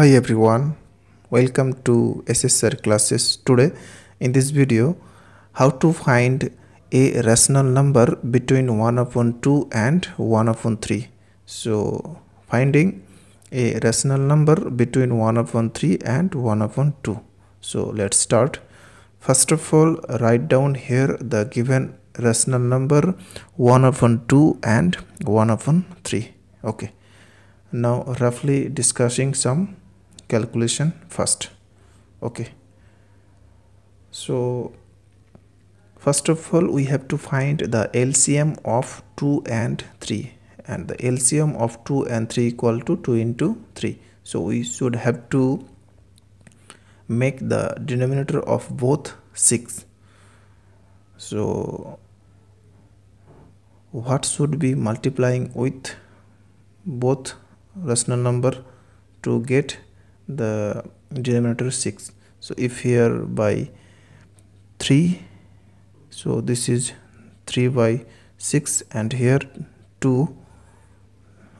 Hi everyone, welcome to SH Sir classes. Today in this video, how to find a rational number between 1 upon 2 and 1 upon 3. So finding a rational number between 1 upon 3 and 1 upon 2. So let's start. First of all, write down here the given rational number 1 upon 2 and 1 upon 3. Okay now roughly discussing some calculation first. Okay. So first of all we have to find the LCM of 2 and 3 and the LCM of 2 and 3 equal to 2 into 3 so we should have to make the denominator of both 6 so what should be multiplying with both rational number to get the denominator 6 so if here by 3 so this is 3 by 6 and here 2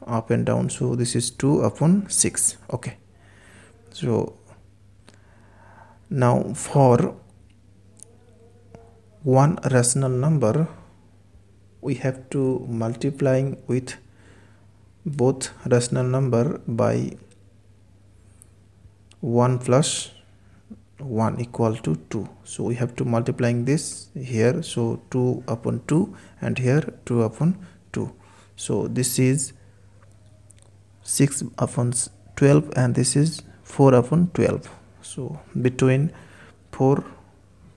up and down. So this is 2 upon 6 okay. So now for one rational number we have to multiplying with both rational number by 1 plus 1 equal to 2 so we have to multiplying this here. So 2 upon 2 and here 2 upon 2 so this is 6 upon 12 and this is 4 upon 12 so between 4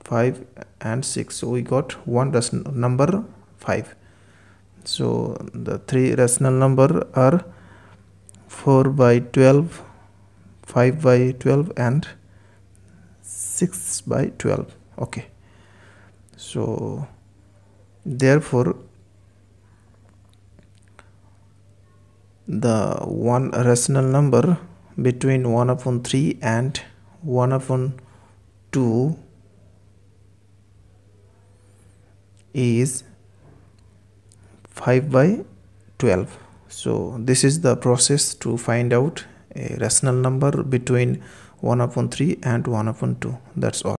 5 and 6 so we got one rational number 5 so the three rational number are 4 by 12 5 by 12 and 6 by 12 okay. So therefore the one rational number between 1 upon 3 and 1 upon 2 is 5 by 12 so this is the process to find out a rational number between 1 upon 3 and 1 upon 2 that's all